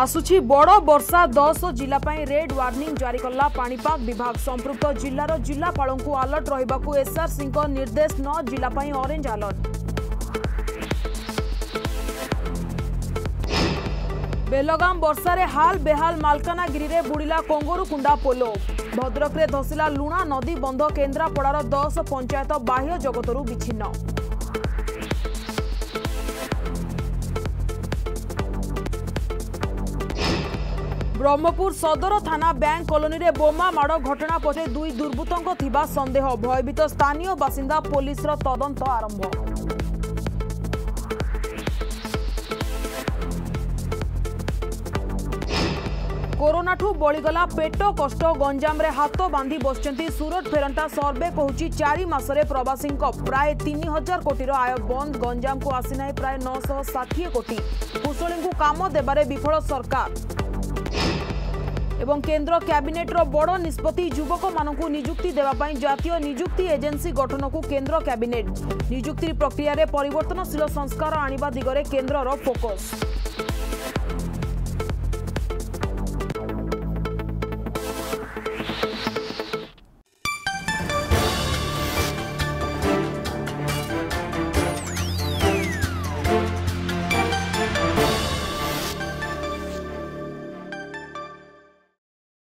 ଆସୁଛି ବଡ଼ ବର୍ଷା ଦଶ ଜିଲ୍ଲା ପାଇଁ ରେଡ୍ ୱାର୍ଣ୍ଣିଂ ଜାରି କଲା ପାଣିପାଗ ବିଭାଗ ସମ୍ପୃକ୍ତ ଜିଲ୍ଲାର ଜିଲ୍ଲାପାଳଙ୍କୁ ଆଲର୍ଟ ରହିବାକୁ ଏସ୍ଆର୍ସିଙ୍କ ନିର୍ଦ୍ଦେଶ ନଅ ଜିଲ୍ଲା ପାଇଁ ଅରେଞ୍ଜ ଆଲର୍ଟ বেলগাম বর্ষার হাল বেহাল মালকানগি বুড়া কঙ্গরুকুণ্ডা পোলো ভদ্রকরে ধসিলা লুণা নদী বন্ধ কেন্দ্রাপড়ার দশ পঞ্চায়েত বাহ্য জগতর বিচ্ছিন্ন ବ୍ରହ୍ମପୁର ସଦର ଥାନା ବ୍ୟାଙ୍କ କଲୋନୀରେ ବୋମା ମାଡ଼ ଘଟଣା ପଛରେ ଦୁଇ ଦୁର୍ବୃତ୍ତଙ୍କ ଥିବା ସନ୍ଦେହ ଭୟଭୀତ ସ୍ଥାନୀୟ ବାସିନ୍ଦା ପୋଲିସର ତଦନ୍ତ ଆରମ୍ଭ କରୋନାଠୁ ବଳିଗଲା ପେଟ କଷ୍ଟ ଗଞ୍ଜାମରେ ହାତ ବାନ୍ଧି ବସିଛନ୍ତି ସୁରଟ ଫେରନ୍ତା ସର୍ଭେ କହୁଛି ଚାରି ମାସରେ ପ୍ରବାସୀଙ୍କ ପ୍ରାୟ ତିନି ହଜାର କୋଟିର ଆୟ ବନ୍ଦ ଗଞ୍ଜାମକୁ ଆସିନାହିଁ ପ୍ରାୟ ନଅଶହ ଷାଠିଏ କୋଟି କୁଶଳୀଙ୍କୁ କାମ ଦେବାରେ ବିଫଳ ସରକାର এবং কেন্দ্র ক্যাবিনেটর বড় নিষ্পতি মানুষ নিযুক্তি দেওয়া জাতীয় নিযুক্তি এজেন্সি গঠনকু কেন্দ্র ক্যাবিনেট নিযুক্তি প্রক্রিয়ায় পরিবর্তনশীল সংস্কার আনবা দিগরে কেন্দ্রর ফোকস